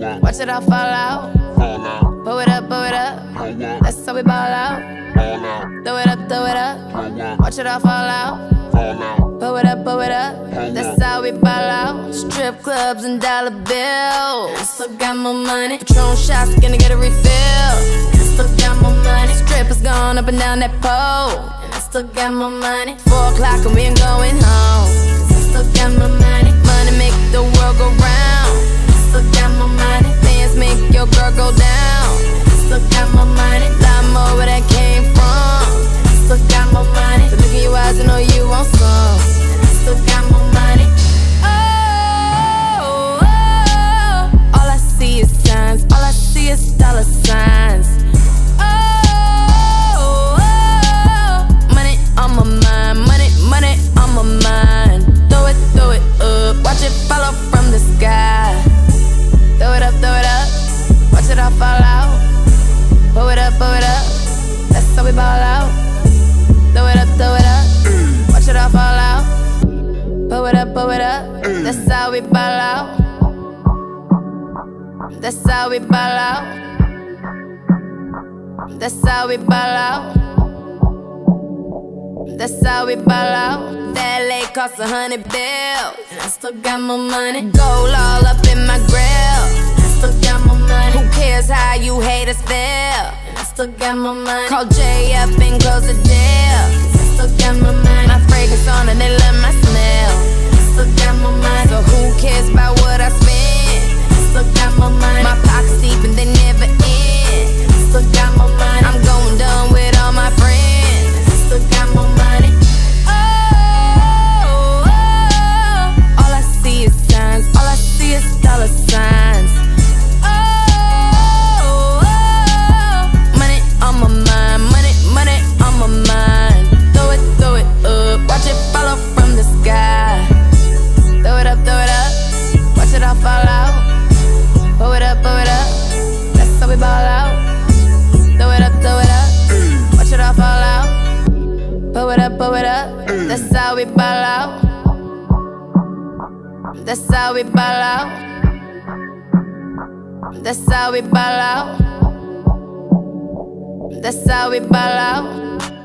Watch it all fall out. Uh-huh. Pull it up, pull it up. Uh-huh. That's how we ball out. Uh-huh. Throw it up, throw it up. Watch it all fall out. Pull it up, pull it up. That's how we ball out. Strip clubs and dollar bills. Still got more money. Patron shots, gonna get a refill. Still got more money. Strippers gone up and down that pole. And I still got more money. Four o'clock and we ain't going home. Cause I still got more money. Money make the world go round. It all fall out. Pull it up, pull it up. That's how we ball out. Throw it up, throw it up. Watch it all fall out. Pull it up, pull it up. That's how we ball out. That's how we ball out. That's how we ball out. That's how we ball out. That lake cost a hundred bills. And I still got more money. Gold all up in my still got more money. Call Jay up and close the deal. 'Cause I still got more money. My fragrance on That's how we ball out. That's how we ball out. That's how we ball out. That's how we ball out.